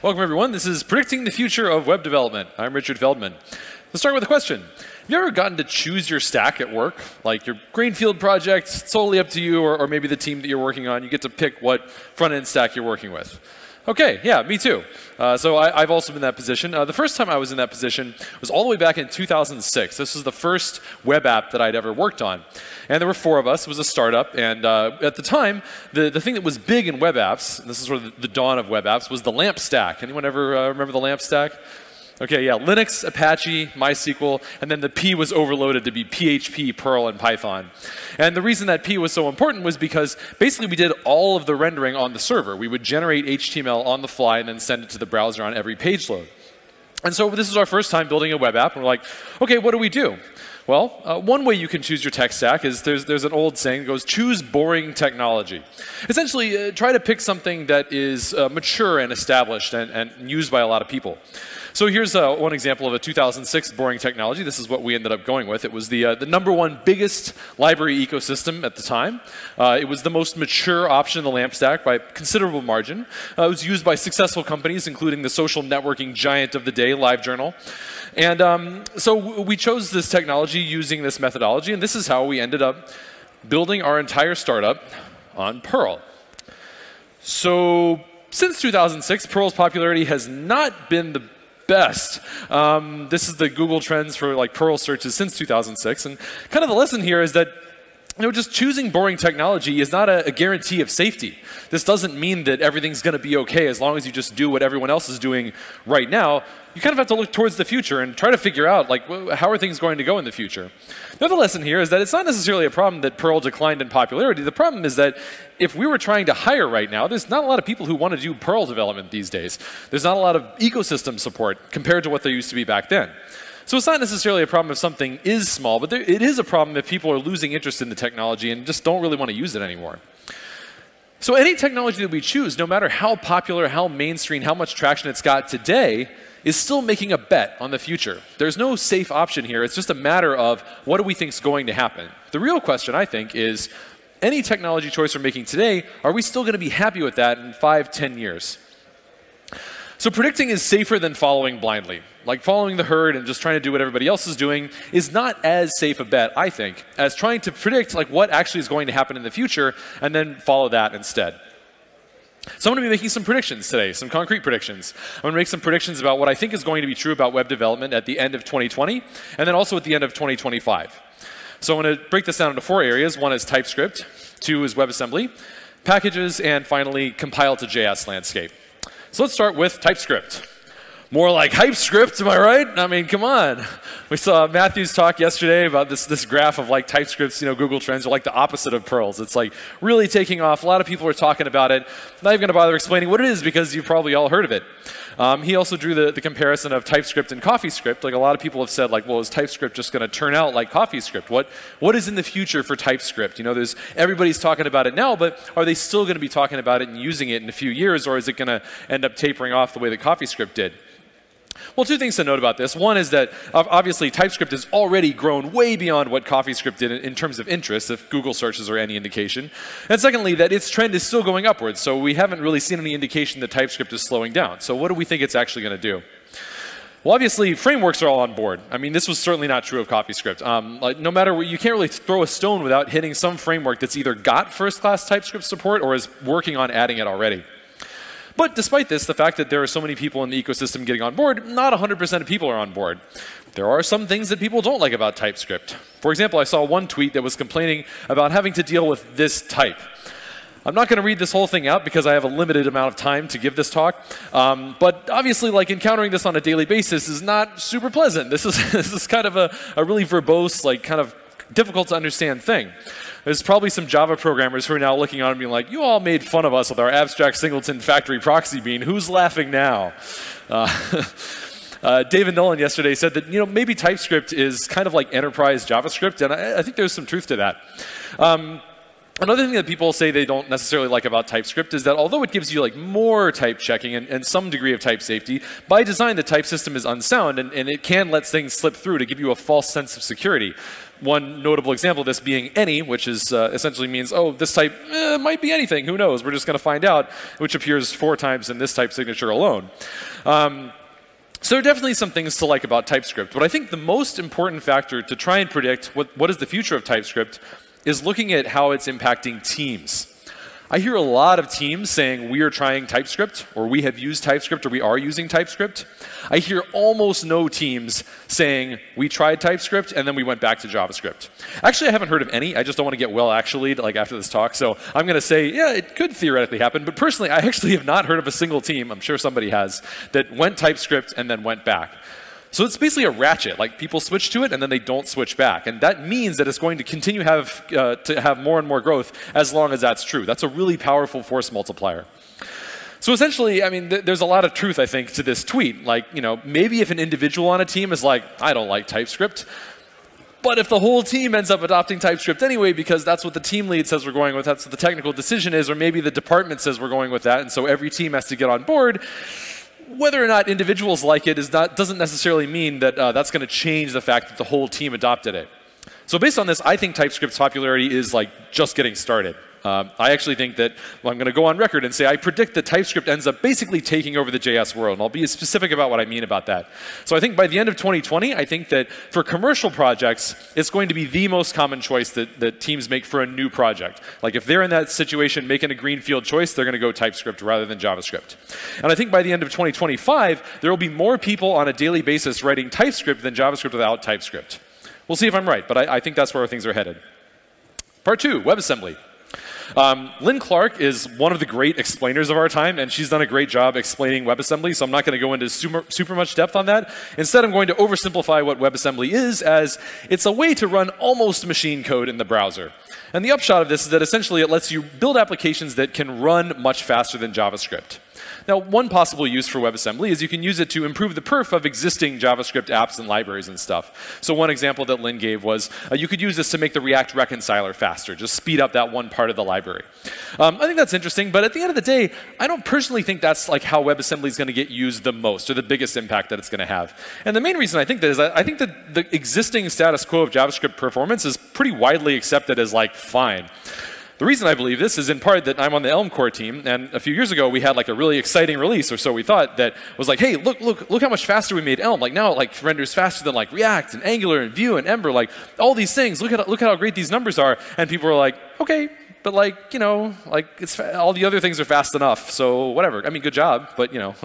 Welcome, everyone. This is Predicting the Future of Web Development. I'm Richard Feldman. Let's start with a question. Have you ever gotten to choose your stack at work? Like your Greenfield project, it's solely up to you, or, or maybe the team that you're working on, you get to pick what front end stack you're working with. Okay, yeah, me too. Uh, so I, have also been in that position. Uh, the first time I was in that position was all the way back in 2006. This was the first web app that I'd ever worked on. And there were four of us. It was a startup. And uh, at the time, the, the thing that was big in web apps, and this is sort of the, dawn of web apps, was the LAMP stack. Anyone ever uh, remember the LAMP stack? Okay, yeah, Linux, Apache, MySQL, and then the P was overloaded to be PHP, Perl, and Python. And the reason that P was so important was because basically we did all of the rendering on the server. We would generate HTML on the fly and then send it to the browser on every page load. And so this is our first time building a web app, and we're like, okay, what do we do? Well, uh, one way you can choose your tech stack is there's, there's an old saying that goes, choose boring technology. Essentially, uh, try to pick something that is uh, mature and established and, and used by a lot of people. So here's uh, one example of a 2006 boring technology. This is what we ended up going with. It was the, uh, the number one biggest library ecosystem at the time. Uh, it was the most mature option in the LAMP stack by considerable margin. Uh, it was used by successful companies, including the social networking giant of the day, LiveJournal. And um, so we chose this technology using this methodology, and this is how we ended up building our entire startup on Perl. So since 2006, Perl's popularity has not been the best. Um, this is the Google Trends for like Perl searches since 2006. And kind of the lesson here is that you know, just choosing boring technology is not a, a, guarantee of safety. This doesn't mean that everything's going to be okay as long as you just do what everyone else is doing right now. You kind of have to look towards the future and try to figure out, like, how are things going to go in the future? The other lesson here is that it's not necessarily a problem that Perl declined in popularity. The problem is that if we were trying to hire right now, there's not a lot of people who want to do Perl development these days. There's not a lot of ecosystem support compared to what there used to be back then. So it's not necessarily a problem if something is small, but there, it is a problem if people are losing interest in the technology and just don't really want to use it anymore. So any technology that we choose, no matter how popular, how mainstream, how much traction it's got today, is still making a bet on the future. There's no safe option here. It's just a matter of what do we think is going to happen. The real question, I think, is any technology choice we're making today, are we still going to be happy with that in five, ten years? So predicting is safer than following blindly. Like following the herd and just trying to do what everybody else is doing is not as safe a bet, I think, as trying to predict like what actually is going to happen in the future and then follow that instead. So I'm going to be making some predictions today, some concrete predictions. I'm going to make some predictions about what I think is going to be true about web development at the end of 2020 and then also at the end of 2025. So I'm going to break this down into four areas. One is TypeScript, two is WebAssembly, packages, and finally compile to JS landscape. So let's start with TypeScript. More like hype script, am I right? I mean, come on. We saw Matthew's talk yesterday about this, this graph of like TypeScripts, you know, Google Trends are like the opposite of Perl's. It's like really taking off. A lot of people are talking about it. not even going to bother explaining what it is because you've probably all heard of it. Um, he also drew the, the comparison of TypeScript and CoffeeScript. Like a lot of people have said, like, well, is TypeScript just going to turn out like CoffeeScript? What, what is in the future for TypeScript? You know, there's everybody's talking about it now, but are they still going to be talking about it and using it in a few years, or is it going to end up tapering off the way that CoffeeScript did? Well, two things to note about this. One is that obviously TypeScript has already grown way beyond what CoffeeScript did in terms of interest, if Google searches are any indication. And secondly, that its trend is still going upwards. So we haven't really seen any indication that TypeScript is slowing down. So what do we think it's actually going to do? Well, obviously, frameworks are all on board. I mean, this was certainly not true of CoffeeScript. Um, like, no matter what, you can't really throw a stone without hitting some framework that's either got first-class TypeScript support or is working on adding it already. But despite this, the fact that there are so many people in the ecosystem getting on board, not 100% of people are on board. There are some things that people don't like about TypeScript. For example, I saw one tweet that was complaining about having to deal with this type. I'm not going to read this whole thing out because I have a limited amount of time to give this talk. Um, but obviously, like encountering this on a daily basis is not super pleasant. This is this is kind of a, a really verbose, like kind of difficult to understand thing. There's probably some Java programmers who are now looking on and being like, you all made fun of us with our abstract singleton factory proxy bean. Who's laughing now? Uh, uh, David Nolen yesterday said that you know maybe TypeScript is kind of like enterprise JavaScript, and I, I think there's some truth to that. Um, Another thing that people say they don't necessarily like about TypeScript is that although it gives you like more type checking and, and some degree of type safety, by design the type system is unsound and, and, it can let things slip through to give you a false sense of security. One notable example of this being any, which is uh, essentially means, oh, this type eh, might be anything, who knows, we're just going to find out, which appears four times in this type signature alone. Um, so there are definitely some things to like about TypeScript, but I think the most important factor to try and predict what, what is the future of TypeScript is looking at how it's impacting teams. I hear a lot of teams saying we are trying TypeScript, or we have used TypeScript, or we are using TypeScript. I hear almost no teams saying we tried TypeScript and then we went back to JavaScript. Actually, I haven't heard of any. I just don't want to get well actually like after this talk. So I'm going to say, yeah, it could theoretically happen. But personally, I actually have not heard of a single team, I'm sure somebody has, that went TypeScript and then went back. So it's basically a ratchet. Like people switch to it and then they don't switch back, and that means that it's going to continue have uh, to have more and more growth as long as that's true. That's a really powerful force multiplier. So essentially, I mean, th there's a lot of truth, I think, to this tweet. Like, you know, maybe if an individual on a team is like, I don't like TypeScript, but if the whole team ends up adopting TypeScript anyway, because that's what the team lead says we're going with, that's what the technical decision is, or maybe the department says we're going with that, and so every team has to get on board, whether or not individuals like it is not, doesn't necessarily mean that uh, that's going to change the fact that the whole team adopted it. So based on this, I think TypeScript's popularity is like just getting started. Um, I actually think that, well, I'm going to go on record and say I predict that TypeScript ends up basically taking over the JS world, and I'll be specific about what I mean about that. So I think by the end of 2020, I think that for commercial projects, it's going to be the most common choice that, that teams make for a new project. Like if they're in that situation making a greenfield choice, they're going to go TypeScript rather than JavaScript. And I think by the end of 2025, there will be more people on a daily basis writing TypeScript than JavaScript without TypeScript. We'll see if I'm right, but I, I think that's where things are headed. Part two, WebAssembly. Um, Lynn Clark is one of the great explainers of our time, and she's done a great job explaining WebAssembly, so I'm not going to go into super, super much depth on that. Instead, I'm going to oversimplify what WebAssembly is as it's a way to run almost machine code in the browser. And the upshot of this is that essentially it lets you build applications that can run much faster than JavaScript. Now, one possible use for WebAssembly is you can use it to improve the perf of existing JavaScript apps and libraries and stuff. So one example that Lynn gave was uh, you could use this to make the React reconciler faster, just speed up that one part of the library. Um, I think that's interesting, but at the end of the day, I don't personally think that's like how WebAssembly is going to get used the most or the biggest impact that it's going to have. And the main reason I think that is I think that the existing status quo of JavaScript performance is pretty widely accepted as like fine. The reason I believe this is in part that I'm on the Elm core team, and a few years ago we had like a really exciting release, or so we thought, that was like, hey, look, look, look how much faster we made Elm. Like now it like renders faster than like React and Angular and Vue and Ember, like all these things. Look at look at how great these numbers are. And people were like, okay, but like you know, like it's all the other things are fast enough. So whatever. I mean, good job, but you know,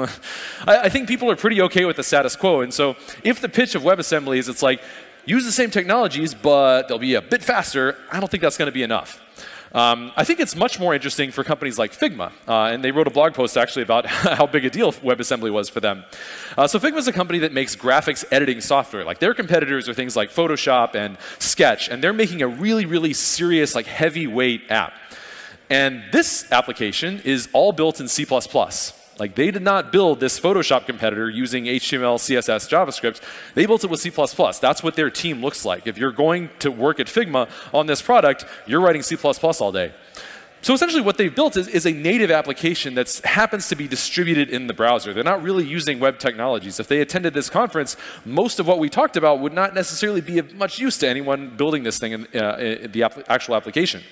I, I think people are pretty okay with the status quo. And so if the pitch of WebAssembly is it's like use the same technologies, but they'll be a bit faster, I don't think that's going to be enough. Um, I think it's much more interesting for companies like Figma, uh, and they wrote a blog post actually about how big a deal WebAssembly was for them. Uh, so Figma is a company that makes graphics editing software. Like their competitors are things like Photoshop and Sketch, and they're making a really, really serious, like heavyweight app. And this application is all built in C++. Like they did not build this Photoshop competitor using HTML, CSS, JavaScript. They built it with C++. That's what their team looks like. If you're going to work at Figma on this product, you're writing C++ all day. So essentially what they've built is, is a native application that happens to be distributed in the browser. They're not really using web technologies. If they attended this conference, most of what we talked about would not necessarily be of much use to anyone building this thing in, uh, in the actual application.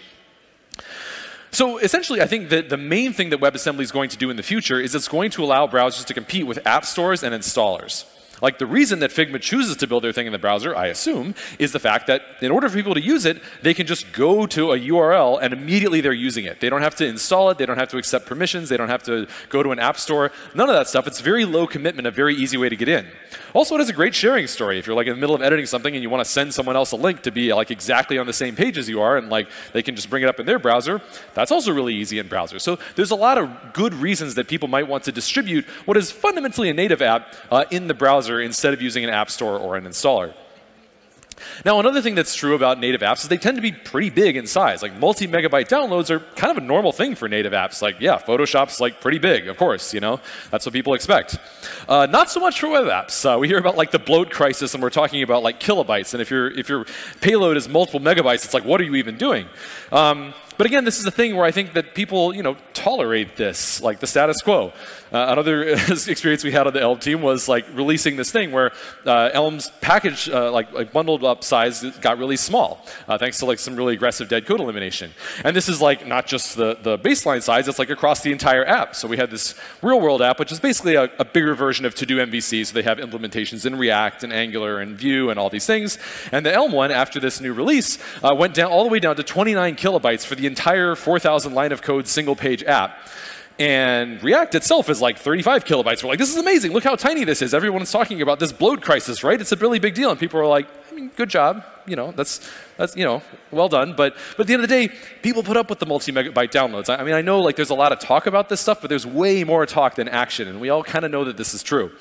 So essentially, I think that the main thing that WebAssembly is going to do in the future is it's going to allow browsers to compete with app stores and installers. Like the reason that Figma chooses to build their thing in the browser, I assume, is the fact that in order for people to use it, they can just go to a URL and immediately they're using it. They don't have to install it, they don't have to accept permissions, they don't have to go to an app store, none of that stuff. It's very low commitment, a very easy way to get in. Also, it has a great sharing story. If you're like in the middle of editing something and you want to send someone else a link to be like exactly on the same page as you are and like they can just bring it up in their browser, that's also really easy in browser. So there's a lot of good reasons that people might want to distribute what is fundamentally a native app uh, in the browser browser instead of using an app store or an installer. Now, another thing that's true about native apps is they tend to be pretty big in size. Like multi-megabyte downloads are kind of a normal thing for native apps. Like, yeah, Photoshop's like pretty big, of course, you know? That's what people expect. Uh, not so much for web apps. Uh, we hear about like the bloat crisis and we're talking about like kilobytes. And if, your if your payload is multiple megabytes, it's like, what are you even doing? Um, But again, this is a thing where I think that people, you know, tolerate this, like the status quo. Uh, another experience we had on the Elm team was like releasing this thing where uh, Elm's package, uh, like, like, bundled up size, got really small, uh, thanks to like some really aggressive dead code elimination. And this is like not just the, the baseline size, it's like across the entire app. So we had this real world app, which is basically a, a bigger version of To-Do MVC. So they have implementations in React and Angular and Vue and all these things. And the Elm one, after this new release, uh, went down all the way down to 29 kilobytes for the entire 4,000 line of code single page app. And React itself is like 35 kilobytes. We're like, this is amazing. Look how tiny this is. Everyone's talking about this bloat crisis, right? It's a really big deal. And people are like, I mean, good job. You know, that's, that's you know, well done. But, but at the end of the day, people put up with the multi-megabyte downloads. I, I mean, I know like there's a lot of talk about this stuff, but there's way more talk than action. And we all kind of know that this is true.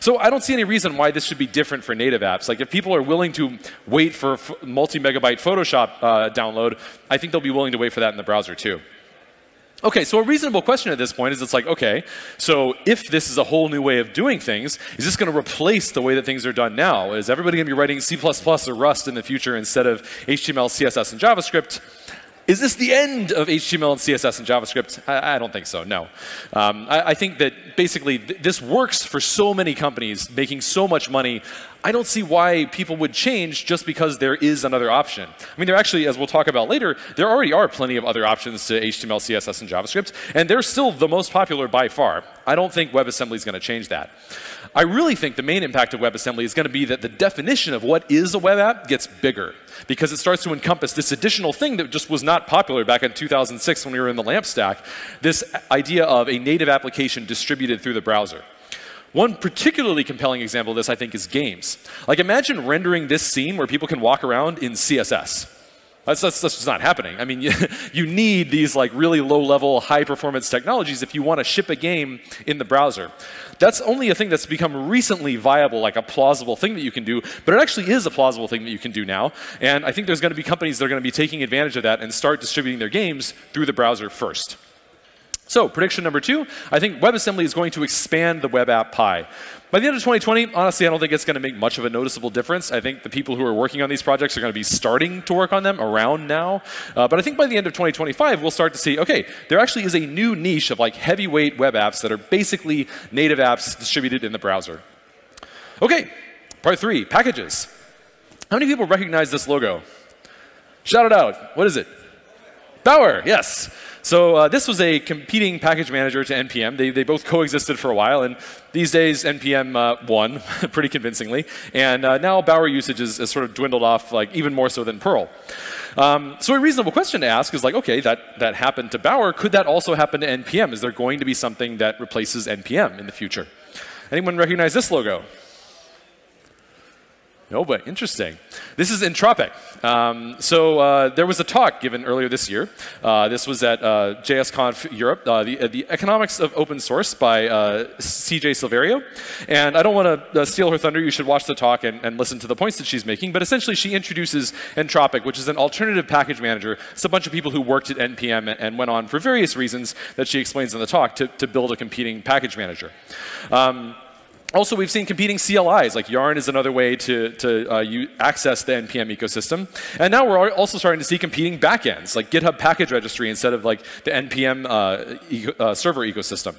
So I don't see any reason why this should be different for native apps. Like if people are willing to wait for multi-megabyte Photoshop uh, download, I think they'll be willing to wait for that in the browser too. Okay, so a reasonable question at this point is it's like, okay, so if this is a whole new way of doing things, is this going to replace the way that things are done now? Is everybody going to be writing C++ or Rust in the future instead of HTML, CSS, and JavaScript? Is this the end of HTML and CSS and JavaScript? I, I don't think so, no. Um, I, I, think that basically th this works for so many companies making so much money. I don't see why people would change just because there is another option. I mean, there actually, as we'll talk about later, there already are plenty of other options to HTML, CSS, and JavaScript, and they're still the most popular by far. I don't think WebAssembly is going to change that. I really think the main impact of WebAssembly is going to be that the definition of what is a web app gets bigger because it starts to encompass this additional thing that just was not popular back in 2006 when we were in the LAMP stack, this idea of a native application distributed through the browser. One particularly compelling example of this, I think, is games. Like imagine rendering this scene where people can walk around in CSS. That's, that's, that's just not happening. I mean, you, you need these like really low-level, high-performance technologies if you want to ship a game in the browser. That's only a thing that's become recently viable, like a plausible thing that you can do, but it actually is a plausible thing that you can do now. And I think there's going to be companies that are going to be taking advantage of that and start distributing their games through the browser first. So prediction number two, I think WebAssembly is going to expand the web app pie. By the end of 2020, honestly, I don't think it's going to make much of a noticeable difference. I think the people who are working on these projects are going to be starting to work on them around now. Uh, but I think by the end of 2025, we'll start to see, okay, there actually is a new niche of like heavyweight web apps that are basically native apps distributed in the browser. Okay, part three, packages. How many people recognize this logo? Shout it out. What is it? Bower, yes. So uh, this was a competing package manager to NPM. They, they both coexisted for a while, and these days NPM uh, won pretty convincingly. And uh, now Bower usage has, sort of dwindled off, like even more so than Perl. Um, so a reasonable question to ask is like, okay, that, that happened to Bower. Could that also happen to NPM? Is there going to be something that replaces NPM in the future? Anyone recognize this logo? No, but interesting. This is Entropic. Um, so uh, there was a talk given earlier this year. Uh, this was at uh, JSConf Europe, uh, the, uh, the, Economics of Open Source by uh, CJ Silverio. And I don't want to steal her thunder. You should watch the talk and, and, listen to the points that she's making. But essentially, she introduces Entropic, which is an alternative package manager. It's a bunch of people who worked at NPM and, and went on for various reasons that she explains in the talk to, to build a competing package manager. Um, also, we've seen competing CLIs, like Yarn is another way to, to uh, access the NPM ecosystem. And now we're also starting to see competing backends, like GitHub Package Registry instead of like the NPM uh, e uh, server ecosystem.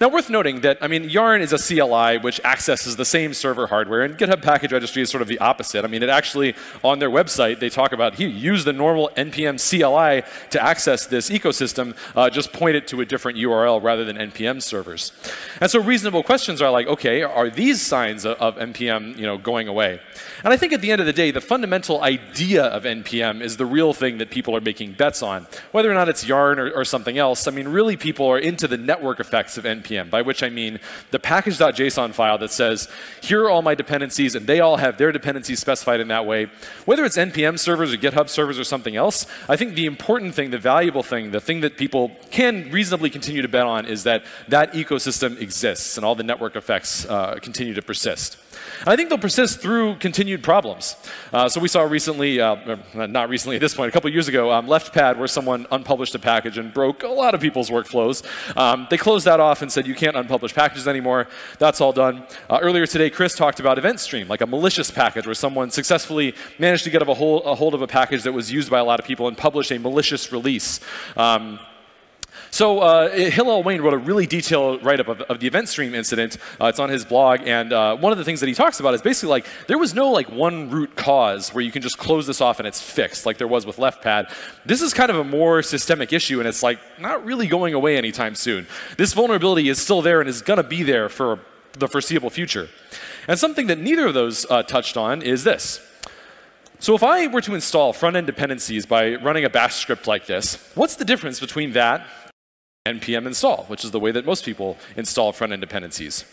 Now, worth noting that, I mean, Yarn is a CLI which accesses the same server hardware, and GitHub Package Registry is sort of the opposite. I mean, it actually, on their website, they talk about, here, use the normal NPM CLI to access this ecosystem, uh, just point it to a different URL rather than NPM servers. And so reasonable questions are like, okay, are these signs of, of NPM, you know, going away? And I think at the end of the day, the fundamental idea of NPM is the real thing that people are making bets on. Whether or not it's Yarn or, or something else, I mean, really people are into the network effects of NPM by which I mean the package.json file that says, here are all my dependencies, and they all have their dependencies specified in that way. Whether it's NPM servers or GitHub servers or something else, I think the important thing, the valuable thing, the thing that people can reasonably continue to bet on is that that ecosystem exists and all the network effects uh, continue to persist. I think they'll persist through continued problems. Uh, so we saw recently, uh, not recently at this point, a couple years ago, um, LeftPad, where someone unpublished a package and broke a lot of people's workflows. Um, they closed that off and said you can't unpublish packages anymore. That's all done. Uh, earlier today, Chris talked about EventStream, like a malicious package where someone successfully managed to get a hold, a hold of a package that was used by a lot of people and publish a malicious release. Um, so uh, Hillel Wayne wrote a really detailed write-up of, of, the EventStream incident. Uh, it's on his blog, and uh, one of the things that he talks about is basically like there was no like one root cause where you can just close this off and it's fixed, like there was with LeftPad. This is kind of a more systemic issue, and it's like not really going away anytime soon. This vulnerability is still there and is going to be there for the foreseeable future. And something that neither of those uh, touched on is this. So if I were to install front-end dependencies by running a bash script like this, what's the difference between that npm install, which is the way that most people install front-end dependencies.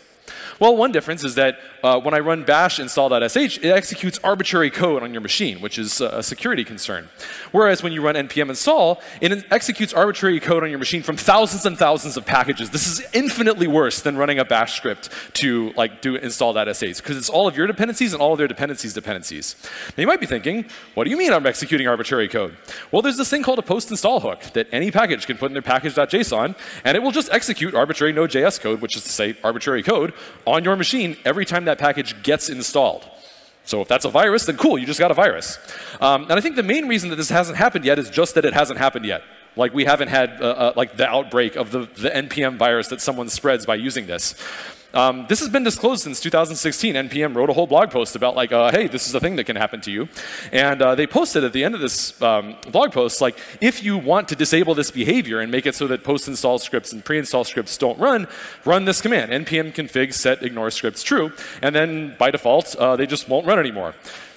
Well, one difference is that uh, when I run bash install.sh, it executes arbitrary code on your machine, which is a security concern. Whereas when you run npm install, it executes arbitrary code on your machine from thousands and thousands of packages. This is infinitely worse than running a bash script to like do install.sh because it's all of your dependencies and all of their dependencies dependencies. Now you might be thinking, what do you mean I'm executing arbitrary code? Well, there's this thing called a post install hook that any package can put in their package.json, and it will just execute arbitrary Node.js code, which is to say arbitrary code, on your machine every time that package gets installed. So if that's a virus, then cool, you just got a virus. Um, and I think the main reason that this hasn't happened yet is just that it hasn't happened yet. Like we haven't had uh, uh, like the outbreak of the, the NPM virus that someone spreads by using this. Um, this has been disclosed since 2016. NPM wrote a whole blog post about like, uh, hey, this is a thing that can happen to you. And uh, they posted at the end of this um, blog post, like, if you want to disable this behavior and make it so that post-install scripts and pre-install scripts don't run, run this command, npm config set ignore scripts true. And then by default, uh, they just won't run anymore.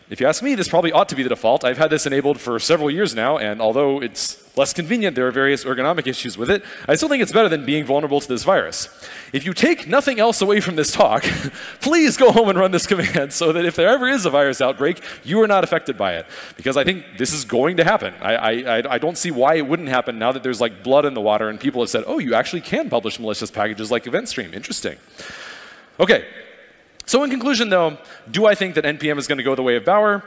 If you ask me, this probably ought to be the default. I've had this enabled for several years now, and although it's less convenient, there are various ergonomic issues with it, I still think it's better than being vulnerable to this virus. If you take nothing else away from this talk, please go home and run this command so that if there ever is a virus outbreak, you are not affected by it. Because I think this is going to happen. I, I, I don't see why it wouldn't happen now that there's like blood in the water and people have said, oh, you actually can publish malicious packages like EventStream. Interesting. Okay, so in conclusion, though, do I think that NPM is going to go the way of Bower?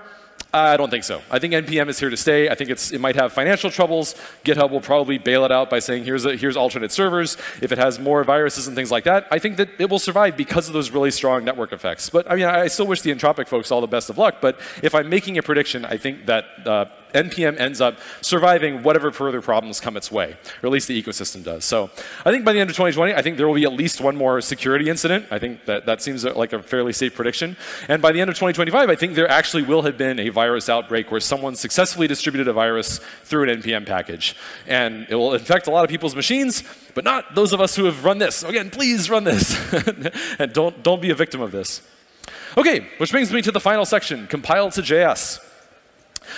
I don't think so. I think NPM is here to stay. I think it might have financial troubles. GitHub will probably bail it out by saying here's, a, here's alternate servers. If it has more viruses and things like that, I think that it will survive because of those really strong network effects. But I mean, I still wish the Entropic folks all the best of luck. But if I'm making a prediction, I think that uh, NPM ends up surviving whatever further problems come its way, or at least the ecosystem does. So I think by the end of 2020, I think there will be at least one more security incident. I think that that seems uh, like a fairly safe prediction. And by the end of 2025, I think there actually will have been a virus outbreak where someone successfully distributed a virus through an NPM package. And it will infect a lot of people's machines, but not those of us who have run this. Again, please run this. and don't, don't be a victim of this. Okay, which brings me to the final section, compile to JS.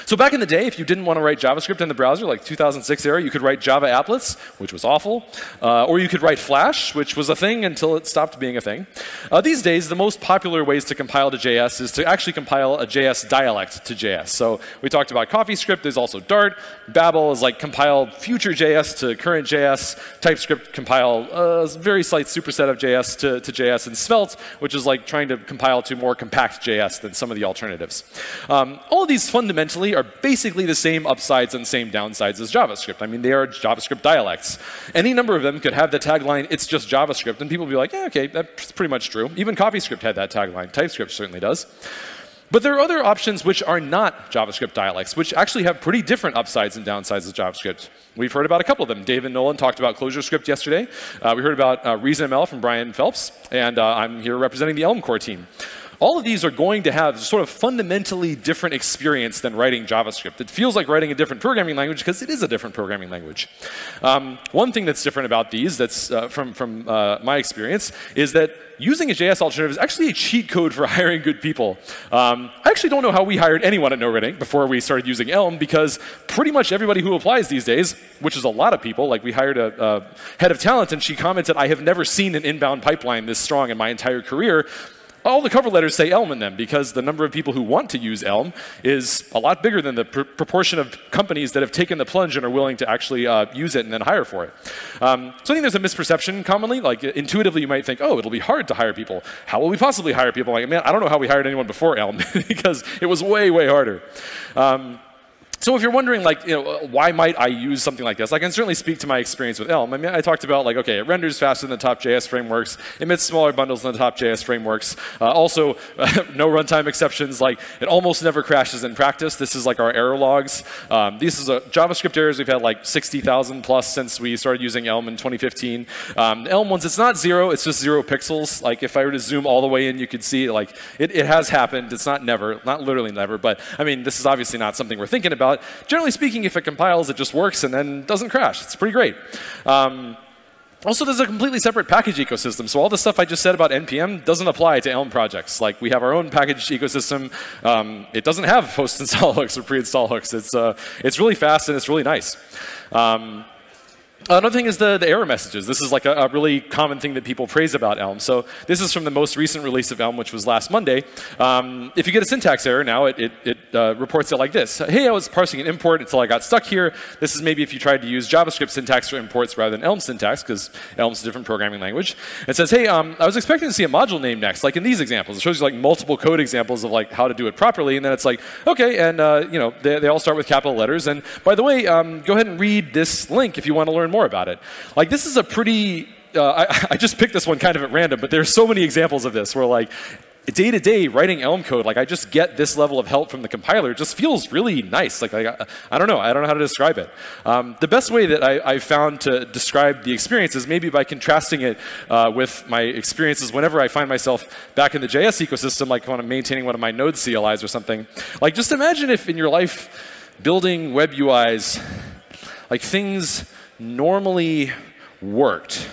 So back in the day, if you didn't want to write JavaScript in the browser, like 2006 era, you could write Java applets, which was awful, uh, or you could write Flash, which was a thing until it stopped being a thing. Uh, these days, the most popular ways to compile to JS is to actually compile a JS dialect to JS. So we talked about CoffeeScript, there's also Dart. Babel is like compile future JS to current JS. TypeScript compile a very slight superset of JS to, to JS. And Svelte, which is like trying to compile to more compact JS than some of the alternatives. Um, all of these fundamentally are basically the same upsides and same downsides as JavaScript. I mean, they are JavaScript dialects. Any number of them could have the tagline, it's just JavaScript, and people would be like, yeah, okay, that's pretty much true. Even CoffeeScript had that tagline. TypeScript certainly does. But there are other options which are not JavaScript dialects, which actually have pretty different upsides and downsides of JavaScript. We've heard about a couple of them. David Nolen talked about ClojureScript yesterday. Uh, we heard about uh, ReasonML from Bryan Phelps, and uh, I'm here representing the Elm core team. All of these are going to have sort of fundamentally different experience than writing JavaScript. It feels like writing a different programming language because it is a different programming language. Um, one thing that's different about these, that's uh, from, from uh, my experience, is that using a JS alternative is actually a cheat code for hiring good people. Um, I actually don't know how we hired anyone at NoRedInk before we started using Elm because pretty much everybody who applies these days, which is a lot of people, like we hired a, a head of talent and she commented, I have never seen an inbound pipeline this strong in my entire career all the cover letters say Elm in them because the number of people who want to use Elm is a lot bigger than the pr proportion of companies that have taken the plunge and are willing to actually uh, use it and then hire for it. Um, so I think there's a misperception commonly. Like intuitively, you might think, oh, it'll be hard to hire people. How will we possibly hire people? Like, man, I don't know how we hired anyone before Elm because it was way, way harder. Um, so if you're wondering, like, you know, why might I use something like this? I can certainly speak to my experience with Elm. I mean, I talked about, like, okay, it renders faster than the top JS frameworks, it emits smaller bundles than the top JS frameworks. Uh, also, uh, no runtime exceptions. Like, it almost never crashes in practice. This is like our error logs. Um, these is a JavaScript errors. We've had like 60,000 plus since we started using Elm in 2015. Um, Elm ones, it's not zero. It's just zero pixels. Like, if I were to zoom all the way in, you could see, like, it, it has happened. It's not never, not literally never. But I mean, this is obviously not something we're thinking about about. Generally speaking, if it compiles, it just works and then doesn't crash. It's pretty great. Um, also, there's a completely separate package ecosystem. So all the stuff I just said about NPM doesn't apply to Elm projects. Like we have our own package ecosystem. Um, it doesn't have post-install hooks or pre-install hooks. It's, uh, it's really fast and it's really nice. Um, Another thing is the, the error messages. This is like a, a, really common thing that people praise about Elm. So this is from the most recent release of Elm, which was last Monday. Um, if you get a syntax error now, it, it, it uh, reports it like this. Hey, I was parsing an import until I got stuck here. This is maybe if you tried to use JavaScript syntax for imports rather than Elm syntax, because Elm's a different programming language. It says, hey, um, I was expecting to see a module name next, like in these examples. It shows you like multiple code examples of like how to do it properly, and then it's like, okay, and uh, you know they, they all start with capital letters. And by the way, um, go ahead and read this link if you want to learn more more about it. Like this is a pretty, uh, I, I just picked this one kind of at random, but there's so many examples of this where like day to day writing Elm code, like I just get this level of help from the compiler. It just feels really nice. Like, I, I don't know. I don't know how to describe it. Um, the best way that I, I, found to describe the experience is maybe by contrasting it uh, with my experiences whenever I find myself back in the JS ecosystem, like when I'm maintaining one of my Node CLIs or something. Like, just imagine if in your life building web UIs, like things normally worked.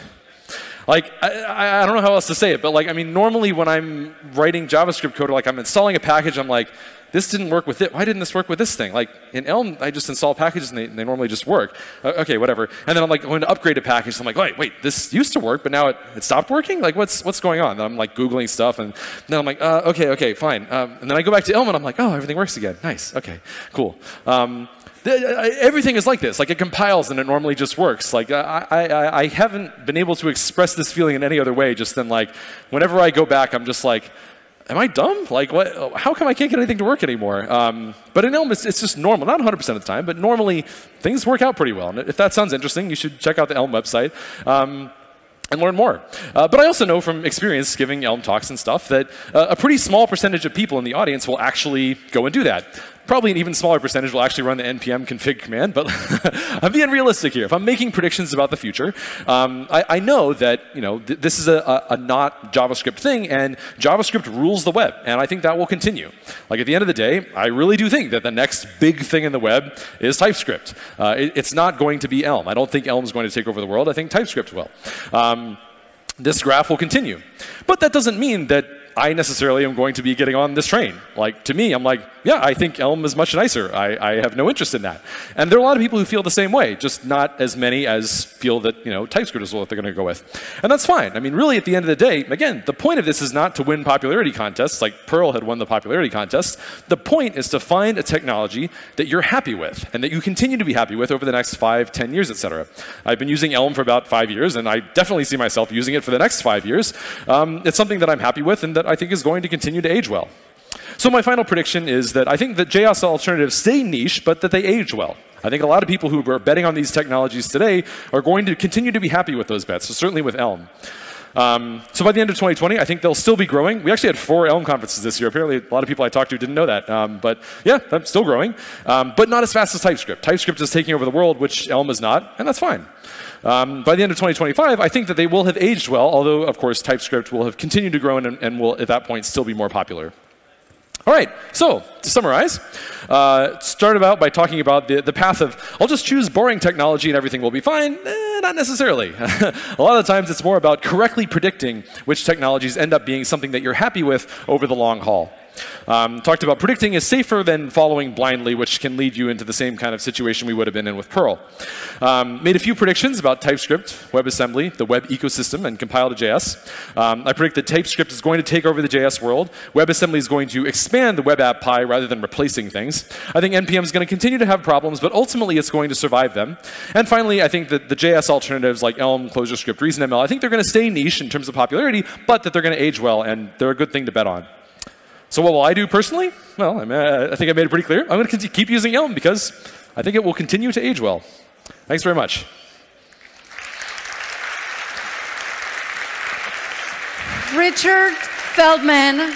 Like, I, I, don't know how else to say it, but like, I mean, normally when I'm writing JavaScript code, or like I'm installing a package, I'm like, this didn't work with it. Why didn't this work with this thing? Like in Elm, I just install packages and they, they normally just work. Uh, okay, whatever. And then I'm like going to upgrade a package. I'm like, wait, wait, this used to work, but now it, it stopped working? Like what's, what's going on? And I'm like Googling stuff and then I'm like, uh, okay, okay, fine. Um, and then I go back to Elm and I'm like, oh, everything works again. Nice, okay, cool. Um, everything is like this. Like it compiles and it normally just works. Like I, I, I haven't been able to express this feeling in any other way. Just then, like whenever I go back, I'm just like, am I dumb? Like what? How come I can't get anything to work anymore? Um, but in Elm, it's, it's, just normal. Not 100% of the time, but normally things work out pretty well. And if that sounds interesting, you should check out the Elm website. Um, and learn more. Uh, but I also know from experience giving Elm talks and stuff that uh, a pretty small percentage of people in the audience will actually go and do that probably an even smaller percentage will actually run the npm config command, but I'm being realistic here. If I'm making predictions about the future, um, I, I, know that you know th this is a, a, not JavaScript thing, and JavaScript rules the web, and I think that will continue. Like at the end of the day, I really do think that the next big thing in the web is TypeScript. Uh, it, it's not going to be Elm. I don't think Elm is going to take over the world. I think TypeScript will. Um, this graph will continue. But that doesn't mean that I necessarily am going to be getting on this train. Like, to me, I'm like, yeah, I think Elm is much nicer. I, I have no interest in that. And there are a lot of people who feel the same way, just not as many as feel that, you know, TypeScript is what they're going to go with. And that's fine. I mean, really, at the end of the day, again, the point of this is not to win popularity contests, like Perl had won the popularity contest. The point is to find a technology that you're happy with and that you continue to be happy with over the next five, ten years, et cetera. I've been using Elm for about five years, and I definitely see myself using it for the next five years. Um, it's something that I'm happy with and that that I think is going to continue to age well. So my final prediction is that I think that JS alternatives stay niche, but that they age well. I think a lot of people who are betting on these technologies today are going to continue to be happy with those bets, so certainly with Elm. Um, so by the end of 2020, I think they'll still be growing. We actually had four Elm conferences this year. Apparently, a lot of people I talked to didn't know that. Um, but yeah, I'm still growing, um, but not as fast as TypeScript. TypeScript is taking over the world, which Elm is not, and that's fine. Um, by the end of 2025, I think that they will have aged well, although, of course, TypeScript will have continued to grow and, and will, at that point, still be more popular. All right, so to summarize, uh, start about by talking about the, the path of, I'll just choose boring technology and everything will be fine. Eh, not necessarily. a lot of the times it's more about correctly predicting which technologies end up being something that you're happy with over the long haul. Um, talked about predicting is safer than following blindly, which can lead you into the same kind of situation we would have been in with Perl. Um, made a few predictions about TypeScript, WebAssembly, the web ecosystem, and compile to JS. Um, I predict that TypeScript is going to take over the JS world. WebAssembly is going to expand the web app pie rather than replacing things. I think NPM is going to continue to have problems, but ultimately it's going to survive them. And finally, I think that the JS alternatives like Elm, ClojureScript, ReasonML, I think they're going to stay niche in terms of popularity, but that they're going to age well, and they're a good thing to bet on. So what will I do personally? Well, uh, I think I made it pretty clear. I'm going to keep using Elm because I think it will continue to age well. Thanks very much. Richard Feldman,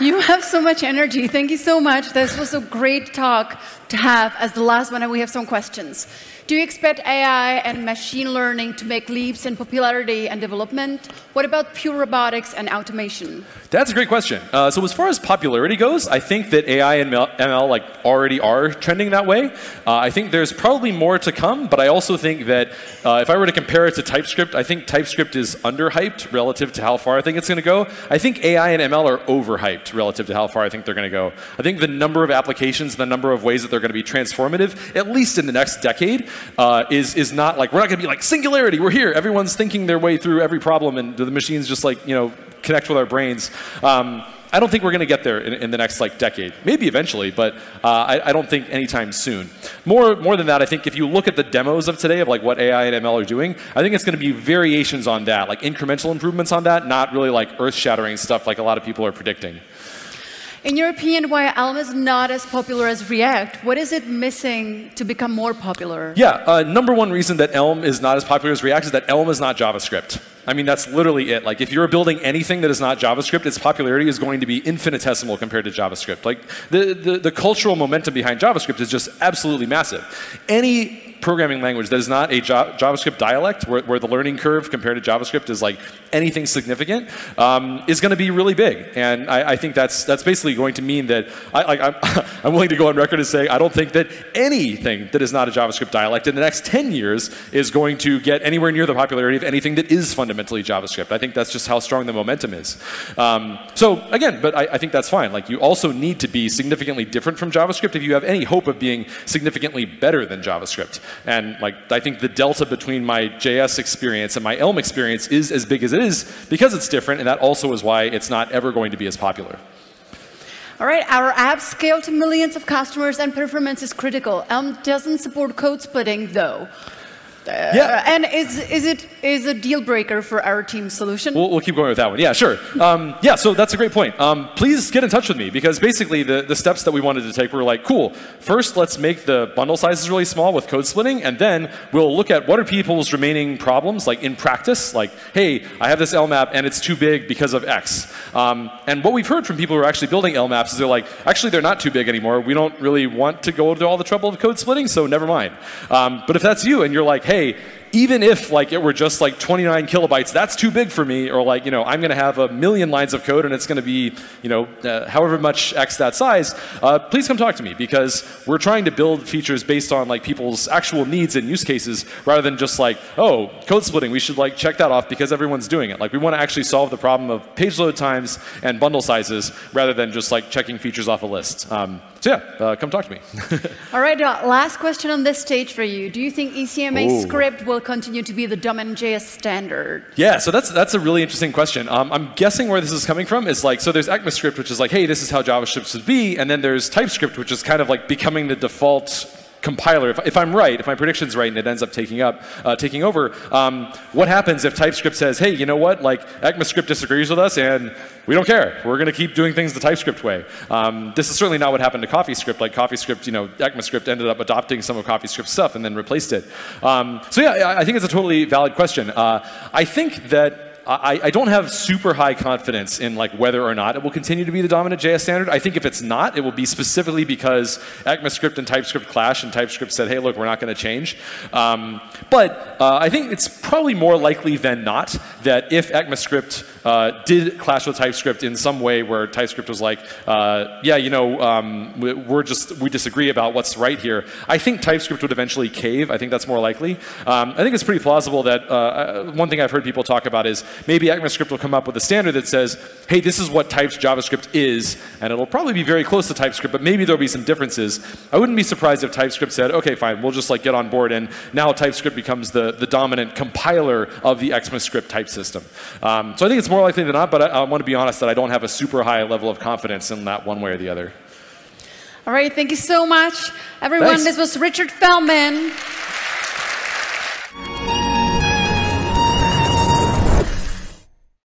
you have so much energy. Thank you so much. This was a great talk to have as the last one, and we have some questions. Do you expect AI and machine learning to make leaps in popularity and development? What about pure robotics and automation? That's a great question. Uh, so as far as popularity goes, I think that AI and ML like already are trending that way. Uh, I think there's probably more to come, but I also think that uh, if I were to compare it to TypeScript, I think TypeScript is underhyped relative to how far I think it's going to go. I think AI and ML are overhyped relative to how far I think they're going to go. I think the number of applications, the number of ways that they're going to be transformative, at least in the next decade, uh, is, is not like, we're not going to be like, singularity, we're here. Everyone's thinking their way through every problem, and the machines just like, you know, connect with our brains. Um, I don't think we're going to get there in, in, the next like decade. Maybe eventually, but uh, I, I, don't think anytime soon. More, more than that, I think if you look at the demos of today of like what AI and ML are doing, I think it's going to be variations on that, like incremental improvements on that, not really like earth-shattering stuff like a lot of people are predicting. In your opinion, why Elm is not as popular as React? What is it missing to become more popular? Yeah, uh, number one reason that Elm is not as popular as React is that Elm is not JavaScript. I mean, that's literally it. Like, if you're building anything that is not JavaScript, its popularity is going to be infinitesimal compared to JavaScript. Like, the, the, the cultural momentum behind JavaScript is just absolutely massive. Any programming language that is not a JavaScript dialect, where, where, the learning curve compared to JavaScript is like anything significant, um, is going to be really big. And I, I, think that's that's basically going to mean that I, am I'm willing to go on record and say I don't think that anything that is not a JavaScript dialect in the next 10 years is going to get anywhere near the popularity of anything that is fundamentally JavaScript. I think that's just how strong the momentum is. Um, so again, but I, I think that's fine. Like you also need to be significantly different from JavaScript if you have any hope of being significantly better than JavaScript. And like I think the delta between my JS experience and my Elm experience is as big as it is because it's different, and that also is why it's not ever going to be as popular. All right, our apps scale to millions of customers and performance is critical. Elm doesn't support code splitting though. Uh, yeah. And is, is it is a deal breaker for our team solution? We'll, we'll keep going with that one. Yeah, sure. Um, yeah, so that's a great point. Um, please get in touch with me because basically the, the steps that we wanted to take were like, cool, first let's make the bundle sizes really small with code splitting, and then we'll look at what are people's remaining problems, like in practice, like, hey, I have this Elm app and it's too big because of X. Um, and what we've heard from people who are actually building Elm apps is they're like, actually they're not too big anymore. We don't really want to go to all the trouble of code splitting, so never mind. Um, but if that's you and you're like, hey, even if like it were just like 29 kilobytes, that's too big for me. Or like, you know, I'm going to have a million lines of code and it's going to be, you know, uh, however much X that size. Uh, please come talk to me because we're trying to build features based on like people's actual needs and use cases rather than just like, oh, code splitting, we should like check that off because everyone's doing it. Like we want to actually solve the problem of page load times and bundle sizes rather than just like checking features off a list. Um, so yeah, uh, come talk to me. All right, uh, last question on this stage for you. Do you think ECMA Ooh. script will continue to be the dominant JS standard? Yeah, so that's that's a really interesting question. Um, I'm guessing where this is coming from is like, so there's ECMAScript, which is like, hey, this is how JavaScript should be, and then there's TypeScript, which is kind of like becoming the default compiler, if, if, I'm right, if my prediction's right and it ends up taking up, uh, taking over, um, what happens if TypeScript says, hey, you know what, like ECMAScript disagrees with us and we don't care. We're going to keep doing things the TypeScript way. Um, this is certainly not what happened to CoffeeScript. Like CoffeeScript, you know, ECMAScript ended up adopting some of CoffeeScript stuff and then replaced it. Um, so yeah, I think it's a totally valid question. Uh, I think that I, I, don't have super high confidence in like whether or not it will continue to be the dominant JS standard. I think if it's not, it will be specifically because ECMAScript and TypeScript clash, and TypeScript said, hey, look, we're not going to change. Um, but uh, I think it's probably more likely than not that if ECMAScript uh, did clash with TypeScript in some way where TypeScript was like, uh, yeah, you know, um, we're just, we disagree about what's right here, I think TypeScript would eventually cave. I think that's more likely. Um, I think it's pretty plausible that uh, uh, one thing I've heard people talk about is maybe ECMAScript will come up with a standard that says, hey, this is what types JavaScript is, and it'll probably be very close to TypeScript, but maybe there'll be some differences. I wouldn't be surprised if TypeScript said, okay, fine, we'll just like get on board, and now TypeScript becomes the, the dominant compiler of the ECMAScript type system. Um, so I think it's more likely than not, but I, I want to be honest that I don't have a super high level of confidence in that one way or the other. All right, thank you so much. Everyone, Thanks. this was Richard Feldman.